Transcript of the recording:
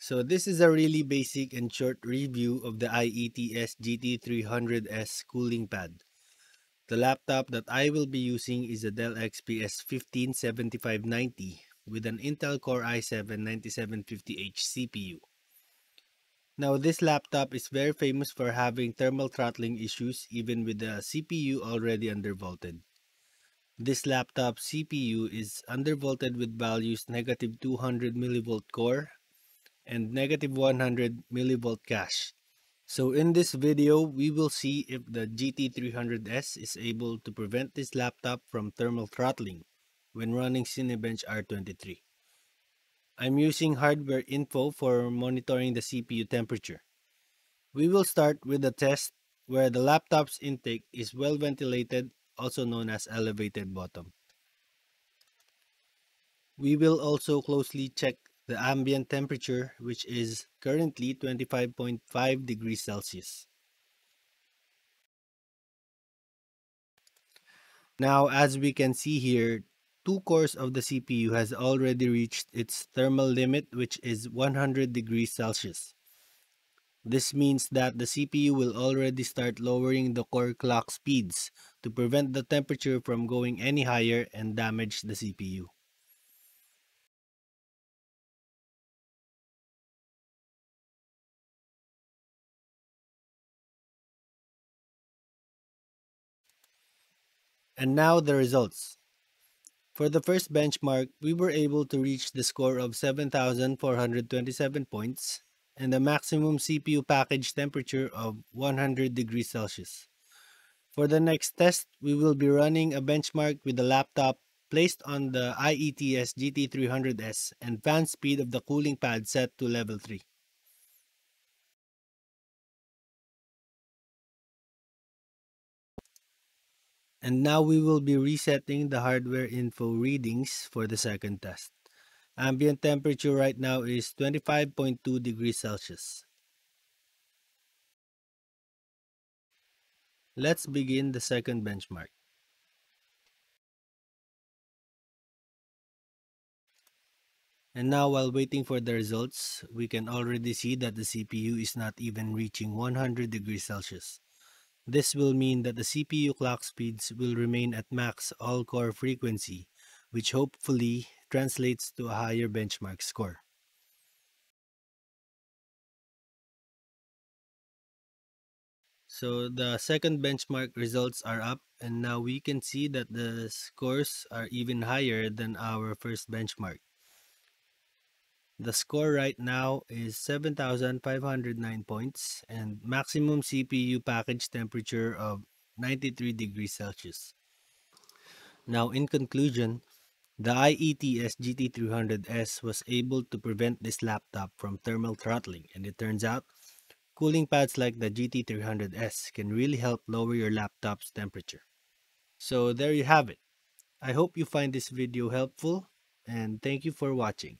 So this is a really basic and short review of the IETS GT300S cooling pad. The laptop that I will be using is a Dell XPS 157590 with an Intel Core i7-9750H CPU. Now this laptop is very famous for having thermal throttling issues even with the CPU already undervolted. This laptop CPU is undervolted with values negative 200 mV core and negative 100 millivolt cache. So in this video, we will see if the GT300S is able to prevent this laptop from thermal throttling when running Cinebench R23. I'm using hardware info for monitoring the CPU temperature. We will start with a test where the laptop's intake is well ventilated also known as elevated bottom. We will also closely check the ambient temperature which is currently 25.5 degrees Celsius. Now as we can see here, two cores of the CPU has already reached its thermal limit which is 100 degrees Celsius. This means that the CPU will already start lowering the core clock speeds to prevent the temperature from going any higher and damage the CPU. And now the results. For the first benchmark, we were able to reach the score of 7,427 points and the maximum CPU package temperature of 100 degrees Celsius. For the next test, we will be running a benchmark with the laptop placed on the IETS GT300S and fan speed of the cooling pad set to level 3. And now we will be resetting the hardware info readings for the second test. Ambient temperature right now is 25.2 degrees Celsius. Let's begin the second benchmark. And now while waiting for the results, we can already see that the CPU is not even reaching 100 degrees Celsius. This will mean that the CPU clock speeds will remain at max all-core frequency, which hopefully translates to a higher benchmark score. So the second benchmark results are up and now we can see that the scores are even higher than our first benchmark. The score right now is 7,509 points and maximum CPU package temperature of 93 degrees Celsius. Now in conclusion, the IETS GT300S was able to prevent this laptop from thermal throttling and it turns out cooling pads like the GT300S can really help lower your laptop's temperature. So there you have it. I hope you find this video helpful and thank you for watching.